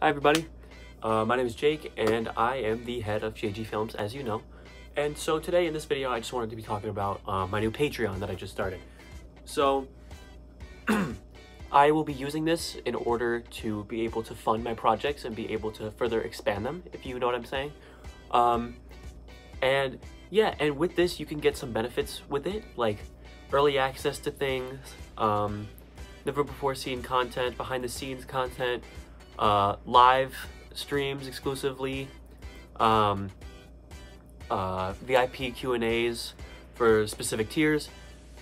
Hi everybody, uh, my name is Jake and I am the head of JG Films as you know. And so today in this video I just wanted to be talking about uh, my new Patreon that I just started. So I will be using this in order to be able to fund my projects and be able to further expand them, if you know what I'm saying. Um, and yeah, and with this you can get some benefits with it, like early access to things, um, never before seen content, behind the scenes content, uh, live streams exclusively, um, uh, VIP Q&As for specific tiers,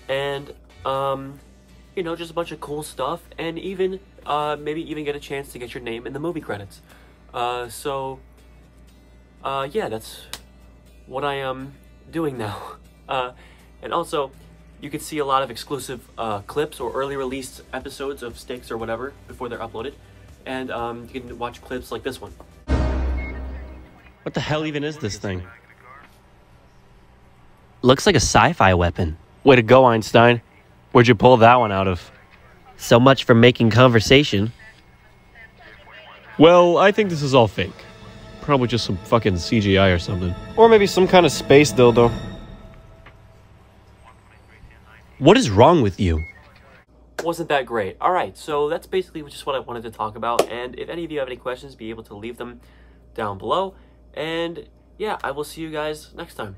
and, um, you know, just a bunch of cool stuff, and even, uh, maybe even get a chance to get your name in the movie credits. Uh, so, uh, yeah, that's what I am doing now. Uh, and also, you can see a lot of exclusive uh, clips or early released episodes of Sticks or whatever before they're uploaded. And um, you can watch clips like this one. What the hell even is this thing? Looks like a sci-fi weapon. Way to go, Einstein. Where'd you pull that one out of? So much for making conversation. Well, I think this is all fake. Probably just some fucking CGI or something. Or maybe some kind of space dildo. What is wrong with you? Wasn't that great? Alright, so that's basically just what I wanted to talk about. And if any of you have any questions, be able to leave them down below. And yeah, I will see you guys next time.